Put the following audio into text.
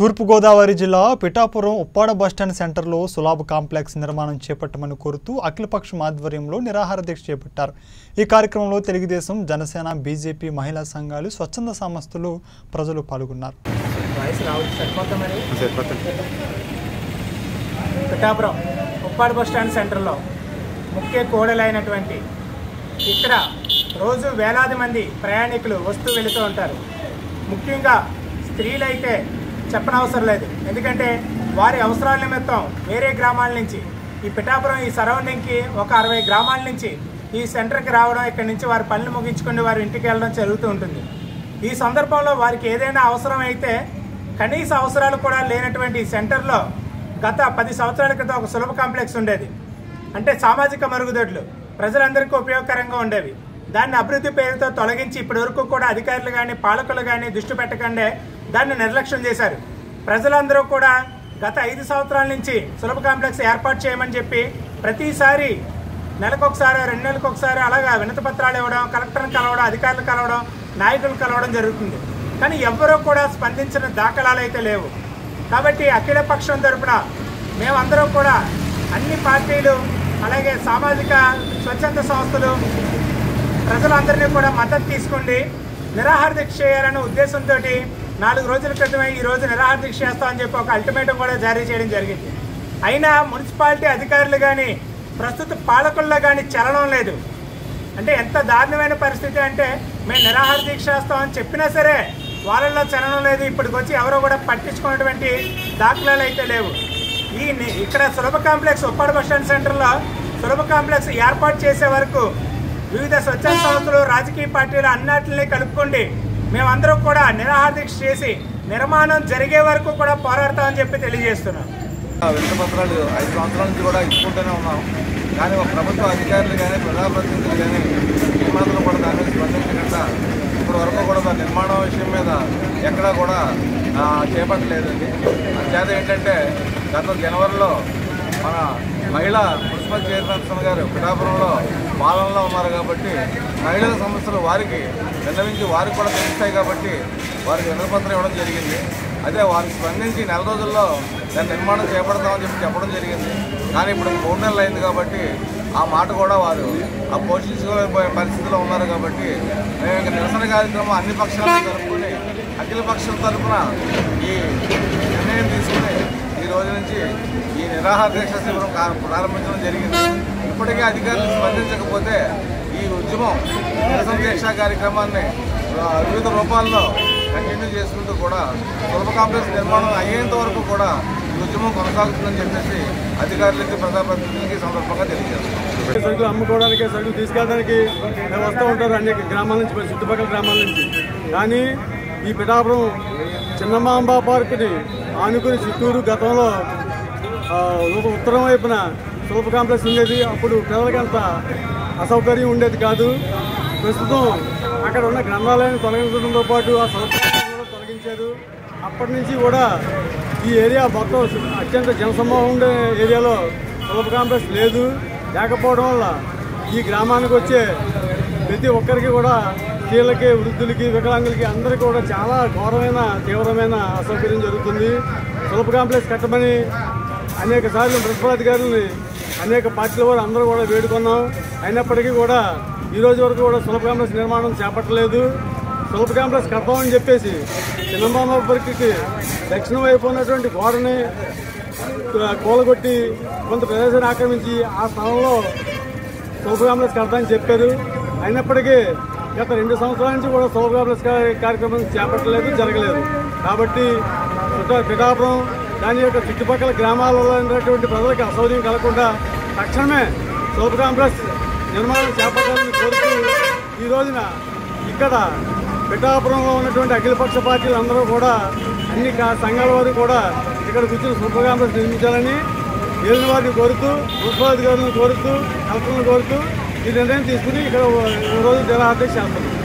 తూర్పుగోదావరి జిల్లా పిఠాపురం ఉప్పాడ బస్టాండ్ సెంటర్లో సులాబ్ కాంప్లెక్స్ నిర్మాణం చేపట్టమని కోరుతూ అఖిలపక్షం ఆధ్వర్యంలో నిరాహార దీక్ష చేపట్టారు. ఈ కార్యక్రమంలో తెలుగుదేశం జనసేన బీజేపీ మహిళా సంఘాలు స్వచ్ఛంద సంస్థలు ప్రజలు పాల్గొన్నారు. పిఠాపురం ఉప్పాడు బస్ స్టాండ్ సెంటర్లో ముఖ్య కూడలైనటువంటి ఇక్కడ రోజు వేలాది మంది ప్రయాణికులు వస్తూ వెళుతూ ఉంటారు. ముఖ్యంగా స్త్రీలైతే చెప్పనవసరం లేదు. ఎందుకంటే వారి అవసరాల నిమిత్తం వేరే గ్రామాల నుంచి ఈ పిఠాపురం ఈ సరౌండింగ్కి ఒక అరవై గ్రామాల నుంచి ఈ సెంటర్కి రావడం ఇక్కడ నుంచి వారి పనులు ముగించుకుని వారి ఇంటికి వెళ్ళడం జరుగుతూ ఉంటుంది. ఈ సందర్భంలో వారికి ఏదైనా అవసరం అయితే కనీస అవసరాలు కూడా లేనటువంటి ఈ సెంటర్లో గత పది సంవత్సరాల క్రితం ఒక సులభ కాంప్లెక్స్ ఉండేది. అంటే సామాజిక మరుగుదొడ్లు ప్రజలందరికీ ఉపయోగకరంగా ఉండేవి. దాన్ని అభివృద్ధి పేరుతో తొలగించి ఇప్పటి వరకు కూడా అధికారులు కానీ పాలకులు కానీ దృష్టి పెట్టకండే దాన్ని నిర్లక్ష్యం చేశారు. ప్రజలందరూ కూడా గత ఐదు సంవత్సరాల నుంచి సులభ కాంప్లెక్స్ ఏర్పాటు చేయమని చెప్పి ప్రతిసారి నెలకొకసారి రెండు నెలలకు ఒకసారి అలాగా వినతి పత్రాలు ఇవ్వడం కలెక్టర్ని కలవడం అధికారులు కలవడం నాయకులు కలవడం జరుగుతుంది. కానీ ఎవ్వరూ కూడా స్పందించిన దాఖలాలు అయితే లేవు. కాబట్టి అఖిల పక్షం తరపున మేమందరం కూడా అన్ని పార్టీలు అలాగే సామాజిక స్వచ్ఛంద సంస్థలు ప్రజలందరినీ కూడా మద్దతు తీసుకోండి నిరాహార దీక్ష చేయాలనే ఉద్దేశంతో నాలుగు రోజుల క్రితమే ఈ రోజు నిరాహార దీక్ష చేస్తామని చెప్పి ఒక అల్టిమేటం కూడా జారీ చేయడం జరిగింది. అయినా మున్సిపాలిటీ అధికారులు కానీ ప్రస్తుత పాలకుల్లో కానీ చలనం లేదు. అంటే ఎంత దారుణమైన పరిస్థితి అంటే మేము నిరాహార దీక్ష చేస్తామని చెప్పినా సరే వాళ్ళల్లో చలనం లేదు. ఇప్పటికొచ్చి ఎవరో కూడా పట్టించుకున్నటువంటి దాఖలాలు అయితే లేవు. ఈ ఇక్కడ సులభ కాంప్లెక్స్ ఉప్పాడు బస్ స్టాండ్ సెంటర్లో సులభ కాంప్లెక్స్ ఏర్పాటు చేసే వరకు వివిధ స్వచ్ఛంద సంస్థలు రాజకీయ పార్టీలు అన్నిటిని కలుపుకోండి. మేమందరం కూడా నిరాహార దీక్ష చేసి నిర్మాణం జరిగే వరకు కూడా పోరాడతామని చెప్పి తెలియజేస్తున్నాం. వెంట పత్రాలు ఐదు సంవత్సరాల నుంచి కూడా ఇచ్చుకుంటూనే ఉన్నాం. కానీ ఒక ప్రభుత్వ అధికారులు కానీ ప్రజాప్రతినిధులు కానీ ఏమాత్రం కూడా దాని మీద స్పందించకుండా ఇప్పటి వరకు కూడా దాని నిర్మాణం విషయం మీద ఎక్కడా కూడా చేపట్టలేదండి. అంచేత ఏంటంటే గత జనవరిలో మన మహిళా మున్సిపల్ చైర్పర్సన్ గారు పిఠాపురంలో పాలనలో ఉన్నారు కాబట్టి మహిళల సమస్యలు వారికి విన్నవించి వారికి కూడా తెలుస్తాయి కాబట్టి వారికి వినపత్రం ఇవ్వడం జరిగింది. అదే వారికి స్పందించి నెల రోజుల్లో దాని నిర్మాణం చేపడతామని చెప్పి చెప్పడం జరిగింది. కానీ ఇప్పుడు మూడు నెలలు అయింది కాబట్టి ఆ మాట కూడా వారు ఆ పోషించుకోలేకపోయే పరిస్థితిలో ఉన్నారు కాబట్టి మేము ఇంకా నిరసన కార్యక్రమం అన్ని పక్షాలను కలుపుకొని అఖిల పక్షం తరఫున ఈ నిర్ణయం తీసుకుని ఈ రోజు నుంచి ఈ నిరాహార దీక్ష శిబిరం ప్రారంభించడం జరిగింది. ఇప్పటికే అధికారులు స్పందించకపోతే ఈ ఉద్యమం నిరసన దీక్ష కార్యక్రమాన్ని వివిధ రూపాల్లో కంటిన్యూ చేసుకుంటూ కూడా సులభ కాంప్లెక్స్ నిర్మాణం అయ్యేంత వరకు కూడా ఈ ఉద్యమం కొనసాగుతుందని చెప్పేసి అధికారులకి ప్రజాప్రతినిధులకి సందర్భంగా తెలియజేస్తాం సరుకులు అమ్ముకోవడానికి సరుకులు తీసుకెళ్ళడానికి వస్తూ ఉంటారు అనేక గ్రామాల నుంచి మరి చుట్టుపక్కల గ్రామాల నుంచి. కానీ ఈ పిఠాపురం చిన్నమాంబ పార్కుని ఆనుకుని చిత్తూరు గతంలో ఉత్తరం వైపున శిల్ప కాంప్లెక్స్ ఉండేది. అప్పుడు పిల్లలకంత అంత అసౌకర్యం ఉండేది కాదు. ప్రస్తుతం అక్కడ ఉన్న గ్రంథాలయాన్ని తొలగించడంతో పాటు ఆ శిల్ప తొలగించారు. అప్పటి నుంచి కూడా ఈ ఏరియా మొత్తం అత్యంత జనసమూహం ఉండే ఏరియాలో సులభ కాంప్లెక్స్ లేదు. లేకపోవడం వల్ల ఈ గ్రామానికి వచ్చే ప్రతి ఒక్కరికి కూడా స్త్రీలకి వృద్ధులకి వికలాంగులకి అందరికీ కూడా చాలా ఘోరమైన తీవ్రమైన అసౌకర్యం జరుగుతుంది. సులభ కాంప్లెక్స్ కట్టమని అనేక సార్లు మున్సిపల్ అధికారులని అనేక పార్టీల వారు అందరూ కూడా వేడుకున్నాం. అయినప్పటికీ కూడా ఈ రోజు వరకు కూడా సులభ కాంప్లెక్స్ నిర్మాణం చేపట్టలేదు. సులభ కాంప్లెక్స్ కడతామని చెప్పేసి చిన్నబామపరికి దక్షిణ వైపు ఉన్నటువంటి గోడని కూలగొట్టి కొంత ప్రదేశాన్ని ఆక్రమించి ఆ స్థలంలో సులభ కాంప్లెక్స్ కడతామని చెప్పారు. అయినప్పటికీ గత రెండు సంవత్సరాల నుంచి కూడా సులభ కాంప్లెక్స్ కార్యక్రమం చేపట్టలేదు జరగలేదు. కాబట్టి పిఠాపురం దాని యొక్క చుట్టుపక్కల గ్రామాలలో ఉన్నటువంటి ప్రజలకు అసౌకర్యం కలగకుండా తక్షణమే సోప్ కాంప్లెక్స్ నిర్మాణం చేపట్టాలని కోరుతూ ఈ రోజున ఇక్కడ పిఠాపురంలో ఉన్నటువంటి అఖిలపక్ష పార్టీలు అందరూ కూడా అన్ని సంఘాల వారు కూడా ఇక్కడ కూర్చుని సూపర్ కాంప్లెక్స్ నిర్మించాలని ఏలిన వారిని కోరుతూ మున్సిపల్ కోరుతూ కలెక్టర్లను కోరుతూ ఈ నిర్ణయం తీసుకుని ఇక్కడ ఓ- రోజు జల చేస్తున్నాం